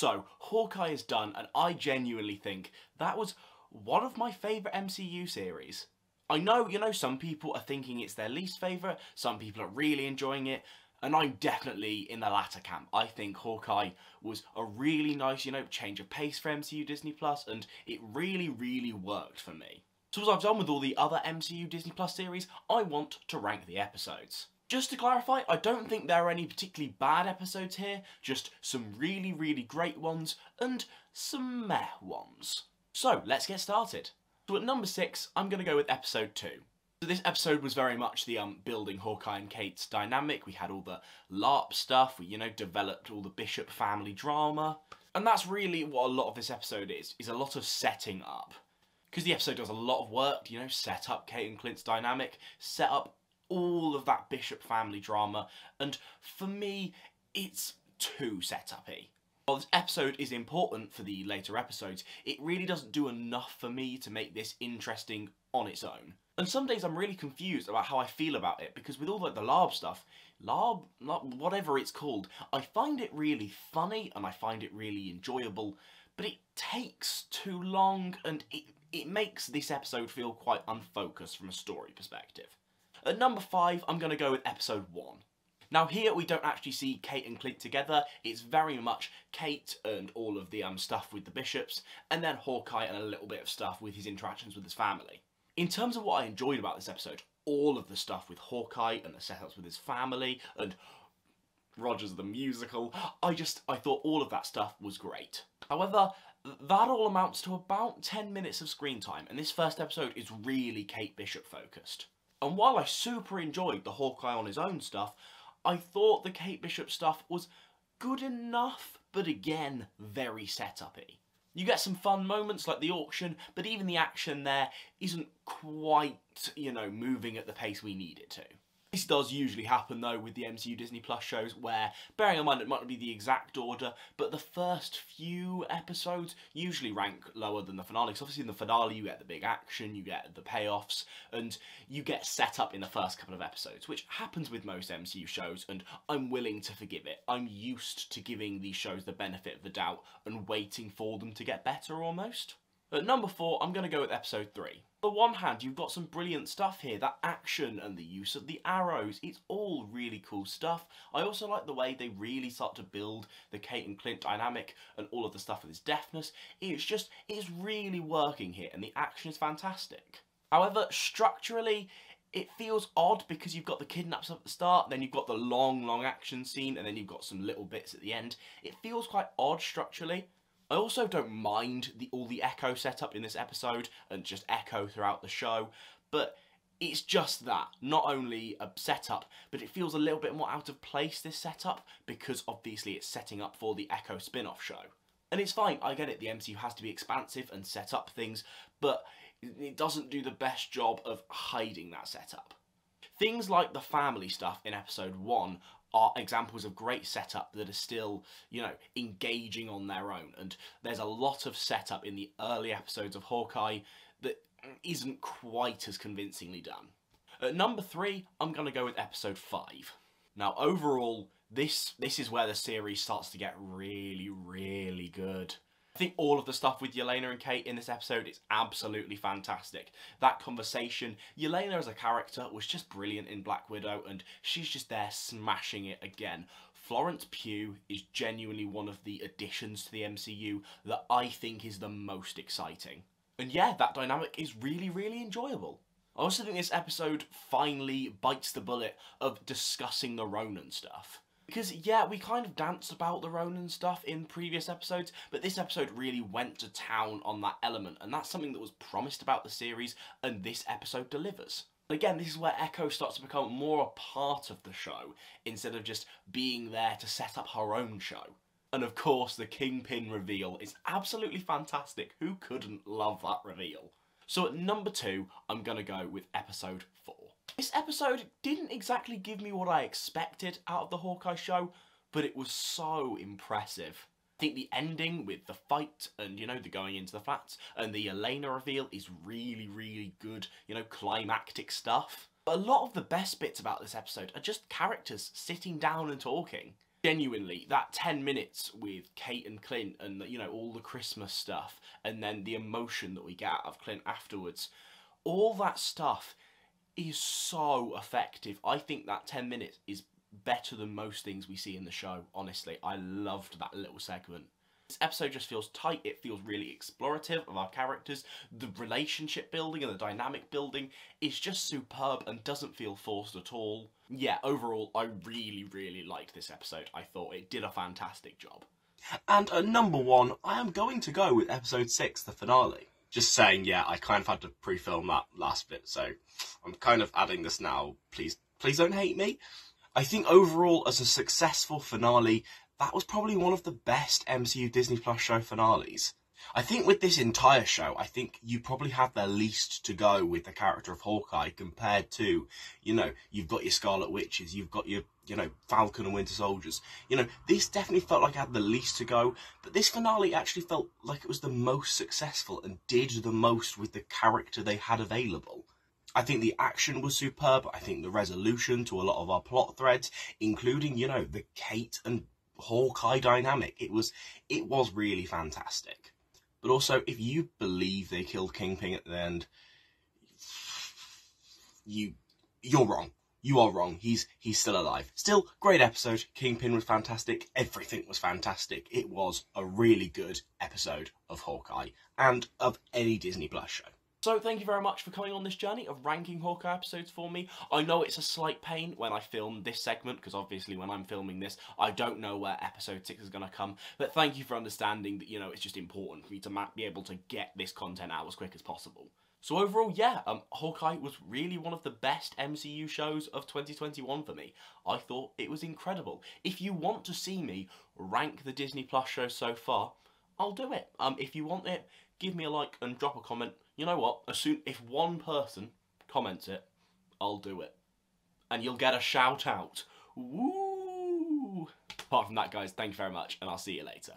So, Hawkeye is done, and I genuinely think that was one of my favourite MCU series. I know, you know, some people are thinking it's their least favourite, some people are really enjoying it, and I'm definitely in the latter camp. I think Hawkeye was a really nice, you know, change of pace for MCU Disney Plus, and it really, really worked for me. So as I've done with all the other MCU Disney Plus series, I want to rank the episodes. Just to clarify, I don't think there are any particularly bad episodes here, just some really, really great ones, and some meh ones. So, let's get started. So at number 6, I'm going to go with episode 2. So this episode was very much the um, building Hawkeye and Kate's dynamic. We had all the LARP stuff, we, you know, developed all the Bishop family drama. And that's really what a lot of this episode is, is a lot of setting up. Because the episode does a lot of work you know, set up Kate and Clint's dynamic, set up all of that Bishop family drama, and for me, it's too set-up-y. While this episode is important for the later episodes, it really doesn't do enough for me to make this interesting on its own. And some days I'm really confused about how I feel about it because with all like the LARB stuff, LARB, whatever it's called, I find it really funny and I find it really enjoyable, but it takes too long and it, it makes this episode feel quite unfocused from a story perspective. At number 5, I'm going to go with episode 1. Now here we don't actually see Kate and Clint together, it's very much Kate and all of the um, stuff with the bishops, and then Hawkeye and a little bit of stuff with his interactions with his family. In terms of what I enjoyed about this episode, all of the stuff with Hawkeye and the setups with his family and Rogers the musical, I just, I thought all of that stuff was great. However, that all amounts to about 10 minutes of screen time, and this first episode is really Kate Bishop focused. And while I super enjoyed the Hawkeye on his own stuff, I thought the Kate Bishop stuff was good enough, but again, very set-up-y. You get some fun moments like the auction, but even the action there isn't quite, you know, moving at the pace we need it to. This does usually happen though with the MCU Disney Plus shows where, bearing in mind it might not be the exact order, but the first few episodes usually rank lower than the finale. Because obviously in the finale you get the big action, you get the payoffs, and you get set up in the first couple of episodes, which happens with most MCU shows, and I'm willing to forgive it. I'm used to giving these shows the benefit of the doubt and waiting for them to get better almost. At number four, I'm going to go with episode three. On the one hand, you've got some brilliant stuff here, that action and the use of the arrows, it's all really cool stuff. I also like the way they really start to build the Kate and Clint dynamic and all of the stuff with his deafness. It's just, it's really working here and the action is fantastic. However, structurally, it feels odd because you've got the kidnaps at the start, then you've got the long, long action scene, and then you've got some little bits at the end. It feels quite odd structurally. I also don't mind the, all the Echo setup in this episode and just Echo throughout the show, but it's just that. Not only a setup, but it feels a little bit more out of place, this setup, because obviously it's setting up for the Echo spin-off show. And it's fine, I get it, the MCU has to be expansive and set up things, but it doesn't do the best job of hiding that setup. Things like the family stuff in episode 1 are examples of great setup that are still, you know, engaging on their own. And there's a lot of setup in the early episodes of Hawkeye that isn't quite as convincingly done. At number three, I'm going to go with episode five. Now, overall, this this is where the series starts to get really, really good. I think all of the stuff with Yelena and Kate in this episode is absolutely fantastic. That conversation, Yelena as a character was just brilliant in Black Widow and she's just there smashing it again. Florence Pugh is genuinely one of the additions to the MCU that I think is the most exciting. And yeah, that dynamic is really, really enjoyable. I also think this episode finally bites the bullet of discussing the Ronin stuff. Because, yeah, we kind of danced about the Ronin stuff in previous episodes, but this episode really went to town on that element, and that's something that was promised about the series, and this episode delivers. Again, this is where Echo starts to become more a part of the show, instead of just being there to set up her own show. And of course, the Kingpin reveal is absolutely fantastic. Who couldn't love that reveal? So at number two, I'm going to go with episode four. This episode didn't exactly give me what I expected out of the Hawkeye show, but it was so impressive. I think the ending with the fight and, you know, the going into the flats and the Yelena reveal is really, really good, you know, climactic stuff. But a lot of the best bits about this episode are just characters sitting down and talking. genuinely that 10 minutes with kate and clint and you know all the christmas stuff and then the emotion that we get out of clint afterwards all that stuff is so effective i think that 10 minutes is better than most things we see in the show honestly i loved that little segment this episode just feels tight, it feels really explorative of our characters, the relationship building and the dynamic building is just superb and doesn't feel forced at all. Yeah, overall, I really, really liked this episode. I thought it did a fantastic job. And at number one, I am going to go with episode six, the finale. Just saying, yeah, I kind of had to pre-film that last bit, so I'm kind of adding this now. Please, please don't hate me. I think overall, as a successful finale, that was probably one of the best MCU Disney Plus show finales. I think with this entire show, I think you probably have the least to go with the character of Hawkeye compared to, you know, you've got your Scarlet Witches, you've got your, you know, Falcon and Winter Soldiers. You know, this definitely felt like it had the least to go, but this finale actually felt like it was the most successful and did the most with the character they had available. I think the action was superb. I think the resolution to a lot of our plot threads, including, you know, the Kate and Hawkeye dynamic. It was it was really fantastic. But also, if you believe they killed Kingpin at the end, you you're wrong. You are wrong. He's he's still alive. Still, great episode. Kingpin was fantastic. Everything was fantastic. It was a really good episode of Hawkeye and of any Disney Plus show. So thank you very much for coming on this journey of ranking Hawkeye episodes for me. I know it's a slight pain when I film this segment, because obviously when I'm filming this, I don't know where episode 6 is going to come, but thank you for understanding that, you know, it's just important for me to be able to get this content out as quick as possible. So overall, yeah, um, Hawkeye was really one of the best MCU shows of 2021 for me. I thought it was incredible. If you want to see me rank the Disney Plus shows so far, I'll do it. Um, if you want it, give me a like and drop a comment. You know what? As soon if one person comments it, I'll do it. And you'll get a shout out. Woo! Apart from that, guys, thank you very much, and I'll see you later.